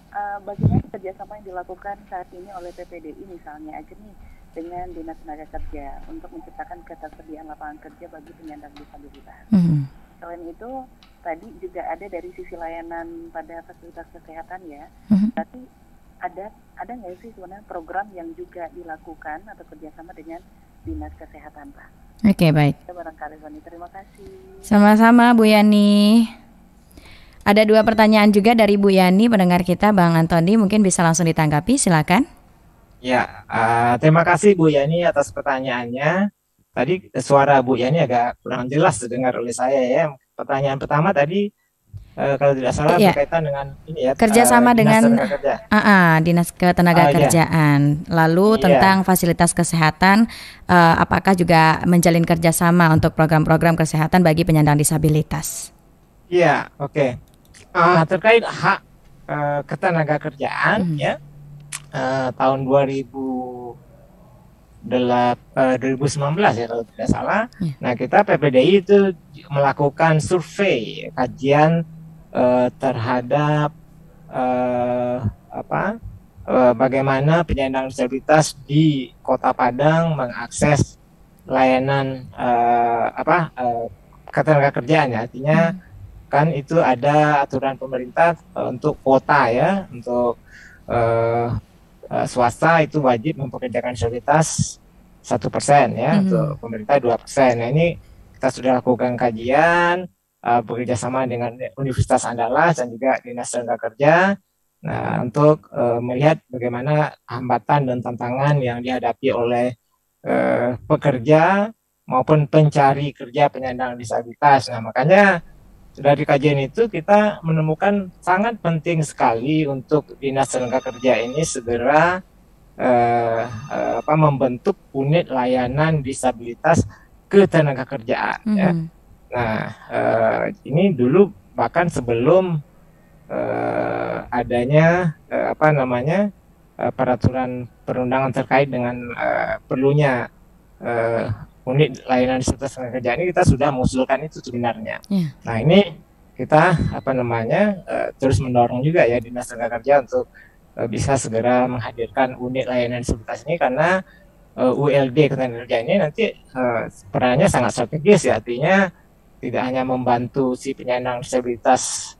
Uh, bagaimana kerjasama yang dilakukan saat ini oleh PPDI misalnya aja nih dengan Dinas Tenaga Kerja untuk menciptakan ketersediaan lapangan kerja bagi penyandang disabilitas. Mm. Selain itu, tadi juga ada dari sisi layanan pada fasilitas kesehatan ya. Mm. Tapi ada ada nggak sih sebenarnya program yang juga dilakukan atau kerjasama dengan Dinas Kesehatan, Pak? Oke, okay, baik. Barangkali terima kasih. Sama-sama, Bu Yani. Ada dua pertanyaan juga dari Bu Yani, pendengar kita, Bang Antoni. Mungkin bisa langsung ditanggapi, silakan. Ya, uh, terima kasih Bu Yani atas pertanyaannya. Tadi suara Bu Yani agak kurang jelas terdengar oleh saya ya. Pertanyaan pertama tadi uh, kalau tidak salah ya. berkaitan dengan ini ya kerjasama uh, dengan kerja. uh, uh, dinas ketenagakerjaan. Ya. Lalu ya. tentang fasilitas kesehatan, uh, apakah juga menjalin kerjasama untuk program-program kesehatan bagi penyandang disabilitas? Iya, oke. Okay. Uh, terkait hak uh, ketenagakerjaan hmm. ya uh, tahun 2000 delap, uh, 2019 ya kalau tidak salah. Yeah. Nah kita PPDI itu melakukan survei kajian uh, terhadap uh, apa uh, bagaimana penyandang disabilitas di Kota Padang mengakses layanan uh, apa uh, ketenaga kerjaan ya artinya hmm. Kan itu ada aturan pemerintah uh, untuk kota ya untuk uh, uh, swasta itu wajib mempekerjakan disabilitas satu persen ya mm-hmm. untuk pemerintah dua persen. Nah ini kita sudah lakukan kajian uh, bekerja sama dengan Universitas Andalas dan juga Dinas Tenaga Kerja. Nah untuk uh, melihat bagaimana hambatan dan tantangan yang dihadapi oleh uh, pekerja maupun pencari kerja penyandang disabilitas. Nah makanya dari kajian itu kita menemukan sangat penting sekali untuk dinas tenaga kerja ini segera eh, eh, apa membentuk unit layanan disabilitas ketenaga kerjaan. Mm -hmm. ya. Nah eh, ini dulu bahkan sebelum eh, adanya eh, apa namanya eh, peraturan perundangan terkait dengan eh, perlunya eh, unit layanan disabilitas tenaga kerja ini kita sudah mengusulkan itu sebenarnya. Yeah. Nah ini kita apa namanya uh, terus mendorong juga ya dinas tenaga kerja untuk uh, bisa segera menghadirkan unit layanan disabilitas ini karena uh, ULD ketenaga kerja ini nanti uh, perannya sangat strategis ya artinya tidak hanya membantu si penyandang disabilitas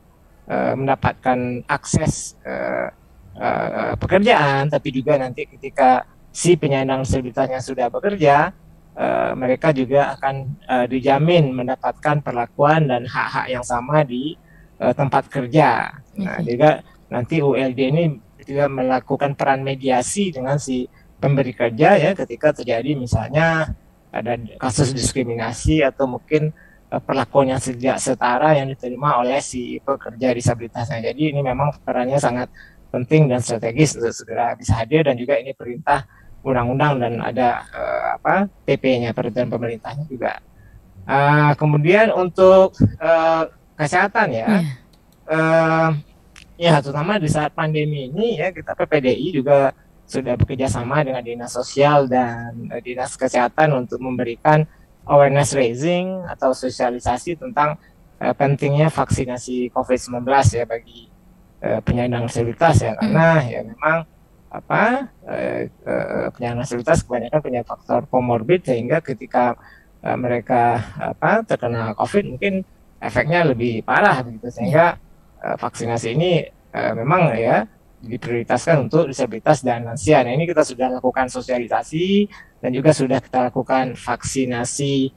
uh, mendapatkan akses uh, uh, pekerjaan, tapi juga nanti ketika si penyandang disabilitasnya sudah bekerja, uh, mereka juga akan uh, dijamin mendapatkan perlakuan dan hak-hak yang sama di uh, tempat kerja. Nah, juga nanti ULD ini juga melakukan peran mediasi dengan si pemberi kerja ya ketika terjadi misalnya ada kasus diskriminasi atau mungkin uh, perlakuan yang tidak setara yang diterima oleh si pekerja disabilitasnya. Jadi ini memang perannya sangat penting dan strategis untuk segera bisa hadir dan juga ini perintah undang-undang dan ada uh, apa PP-nya peraturan pemerintahnya juga. Uh, kemudian untuk uh, kesehatan ya, yeah. uh, ya terutama di saat pandemi ini ya kita PPDI juga sudah bekerja sama dengan dinas sosial dan uh, dinas kesehatan untuk memberikan awareness raising atau sosialisasi tentang uh, pentingnya vaksinasi COVID-19 ya bagi uh, penyandang disabilitas ya karena hmm. ya memang apa eh, eh, penyandang disabilitas kebanyakan punya faktor komorbid sehingga ketika eh, mereka apa terkena COVID mungkin efeknya lebih parah begitu sehingga eh, vaksinasi ini eh, memang ya diprioritaskan untuk disabilitas dan lansia. Nah ini kita sudah lakukan sosialisasi dan juga sudah kita lakukan vaksinasi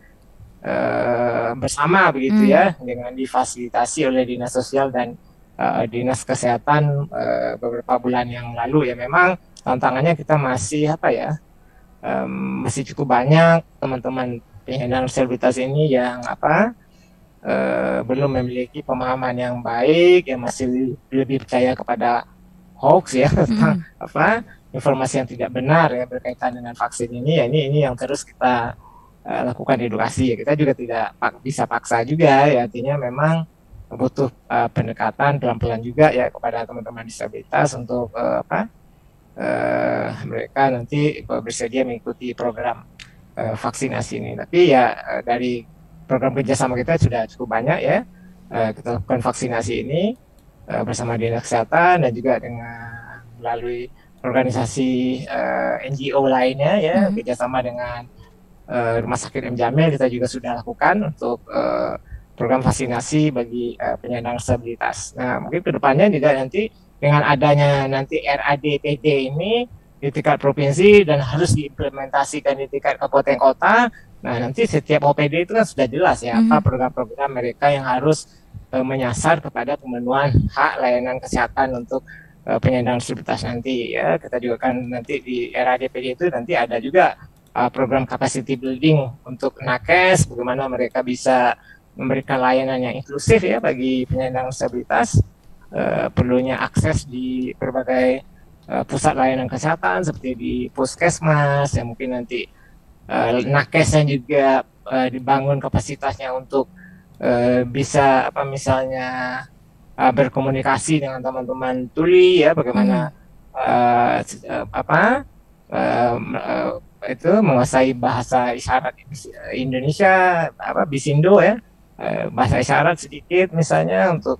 eh, bersama begitu hmm. ya dengan difasilitasi oleh dinas sosial dan uh, dinas kesehatan uh, beberapa bulan yang lalu ya memang tantangannya kita masih apa ya um, masih cukup banyak. Teman-teman penyandang disabilitas ini yang apa uh, belum memiliki pemahaman yang baik yang masih lebih percaya kepada hoax ya [laughs] tentang mm. apa informasi yang tidak benar ya berkaitan dengan vaksin ini. Ya ini ini yang terus kita uh, lakukan edukasi. Ya kita juga tidak bisa paksa juga ya artinya memang butuh uh, pendekatan pelan-pelan juga ya kepada teman-teman disabilitas untuk uh, apa uh, mereka nanti bersedia mengikuti program uh, vaksinasi ini. Tapi ya uh, dari program kerjasama kita sudah cukup banyak ya uh, kita lakukan vaksinasi ini uh, bersama dinas kesehatan dan juga dengan melalui organisasi uh, NGO lainnya ya hmm. kerjasama dengan uh, rumah sakit M Jamil kita juga sudah lakukan untuk uh, program vaksinasi bagi uh, penyandang disabilitas. Nah, mungkin ke depannya juga nanti dengan adanya nanti RADPD ini di tingkat provinsi dan harus diimplementasikan di tingkat kabupaten kota. Nah, nanti setiap OPD itu kan sudah jelas ya mm -hmm. apa program-program mereka yang harus uh, menyasar kepada pemenuhan hak layanan kesehatan untuk uh, penyandang disabilitas nanti ya. Kita juga kan nanti di RADPD itu nanti ada juga uh, program capacity building untuk nakes, bagaimana mereka bisa memberikan layanan yang inklusif ya bagi penyandang disabilitas uh, perlunya akses di berbagai uh, pusat layanan kesehatan seperti di puskesmas yang mungkin nanti uh, nakesnya juga uh, dibangun kapasitasnya untuk uh, bisa apa misalnya uh, berkomunikasi dengan teman-teman tuli ya bagaimana uh, apa uh, uh, itu menguasai bahasa isyarat Indonesia apa bisindo ya bahasa isyarat sedikit misalnya untuk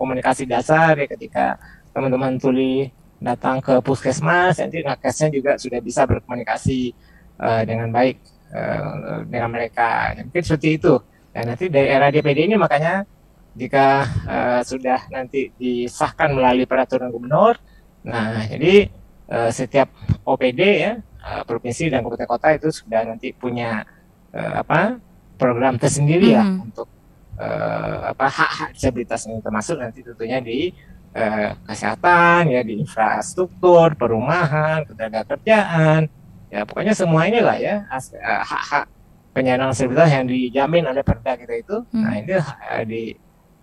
komunikasi dasar ya ketika teman-teman tuli datang ke puskesmas nanti nakesnya juga sudah bisa berkomunikasi uh, dengan baik uh, dengan mereka. Mungkin seperti itu. Dan nanti dari era DPD ini makanya jika uh, sudah nanti disahkan melalui peraturan gubernur nah jadi uh, setiap OPD ya uh, provinsi dan kabupaten kota itu sudah nanti punya uh, apa program tersendiri ya hmm. untuk uh, apa hak-hak disabilitas ini termasuk nanti tentunya di uh, kesehatan ya di infrastruktur perumahan ketenaga kerjaan ya pokoknya semua inilah ya uh, hak-hak penyandang disabilitas yang dijamin oleh perda kita itu hmm. nah ini uh, di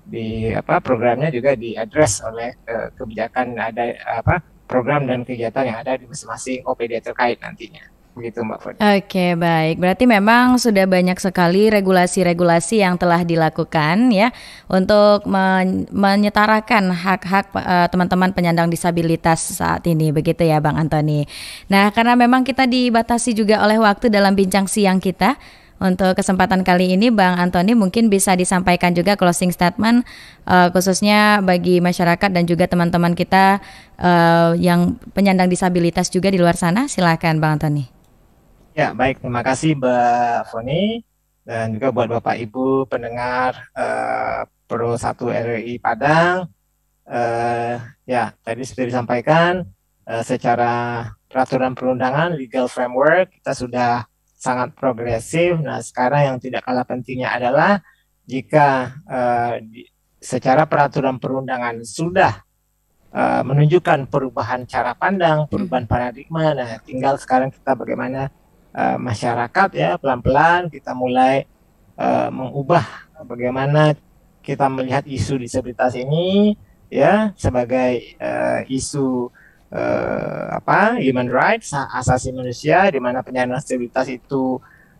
di apa programnya juga diadres oleh uh, kebijakan ada apa program dan kegiatan yang ada di masing-masing OPD terkait nantinya begitu Mbak Fani. Oke baik, berarti memang sudah banyak sekali regulasi-regulasi yang telah dilakukan ya untuk men menyetarakan hak-hak uh, teman-teman penyandang disabilitas saat ini, begitu ya Bang Antoni. Nah karena memang kita dibatasi juga oleh waktu dalam bincang siang kita. Untuk kesempatan kali ini Bang Antoni mungkin bisa disampaikan juga closing statement uh, khususnya bagi masyarakat dan juga teman-teman kita uh, yang penyandang disabilitas juga di luar sana. Silakan Bang Antoni. Ya, baik. Terima kasih Mbak Foni. dan juga buat Bapak Ibu pendengar uh, Pro 1 RRI Padang. Uh, ya, tadi sudah disampaikan uh, secara peraturan perundangan legal framework kita sudah sangat progresif. Nah, sekarang yang tidak kalah pentingnya adalah jika uh, di, secara peraturan perundangan sudah uh, menunjukkan perubahan cara pandang, perubahan paradigma. Nah, tinggal sekarang kita bagaimana uh, masyarakat ya pelan-pelan kita mulai uh, mengubah bagaimana kita melihat isu disabilitas ini ya sebagai uh, isu uh, apa human rights asasi manusia di mana penyandang disabilitas itu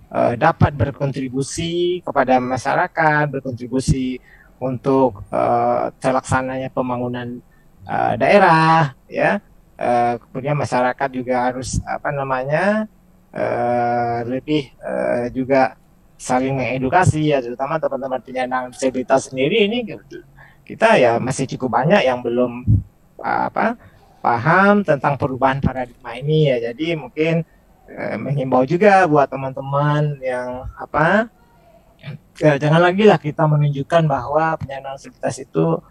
uh, dapat berkontribusi kepada masyarakat berkontribusi untuk uh, terlaksananya pembangunan uh, daerah ya. Uh, kemudian masyarakat juga harus apa namanya uh, lebih uh, juga saling mengedukasi ya terutama teman-teman penyandang disabilitas sendiri ini. Kita ya masih cukup banyak yang belum apa paham tentang perubahan paradigma ini ya. Jadi mungkin eh, menghimbau juga buat teman-teman yang apa ya, jangan lagi lah kita menunjukkan bahwa penyandang disabilitas itu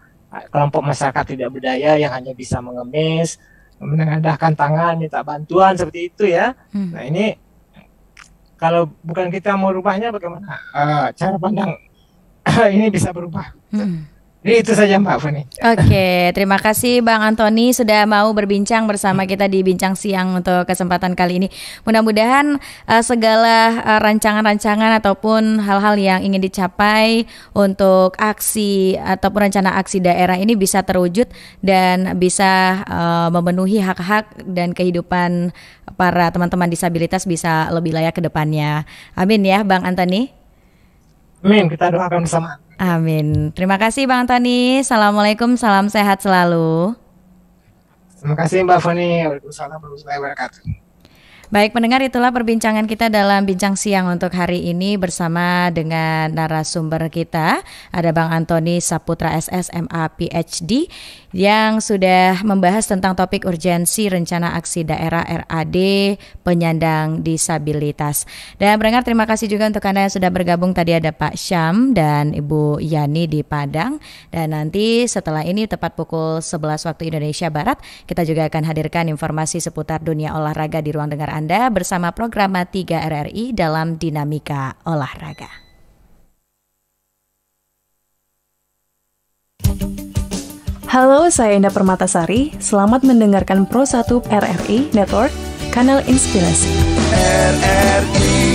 kelompok masyarakat tidak berdaya yang hanya bisa mengemis menengadahkan tangan minta bantuan seperti itu ya. Hmm. Nah ini kalau bukan kita mau rubahnya bagaimana uh, cara pandang [clears throat] ini bisa berubah. Hmm. Jadi itu saja Mbak Fani. Oke, terima kasih Bang Antoni sudah mau berbincang bersama kita di Bincang Siang untuk kesempatan kali ini. Mudah-mudahan uh, segala uh, rancangan-rancangan ataupun hal-hal yang ingin dicapai untuk aksi ataupun rencana aksi daerah ini bisa terwujud dan bisa uh, memenuhi hak-hak dan kehidupan para teman-teman disabilitas bisa lebih layak ke depannya. Amin ya Bang Antoni. Amin, kita doakan bersama. Amin. Terima kasih Bang Tani. Assalamualaikum, salam sehat selalu. Terima kasih Mbak Fani. Waalaikumsalam warahmatullahi wabarakatuh. Baik pendengar itulah perbincangan kita dalam bincang siang untuk hari ini bersama dengan narasumber kita. Ada Bang Antoni Saputra SS MA PhD yang sudah membahas tentang topik urgensi rencana aksi daerah RAD penyandang disabilitas. Dan pendengar terima kasih juga untuk Anda yang sudah bergabung. Tadi ada Pak Syam dan Ibu Yani di Padang. Dan nanti setelah ini tepat pukul 11 waktu Indonesia Barat kita juga akan hadirkan informasi seputar dunia olahraga di ruang dengar Anda anda bersama program 3 RRI dalam Dinamika Olahraga. Halo, saya Indah Permatasari. Selamat mendengarkan Pro 1 RRI Network, kanal inspirasi. RRI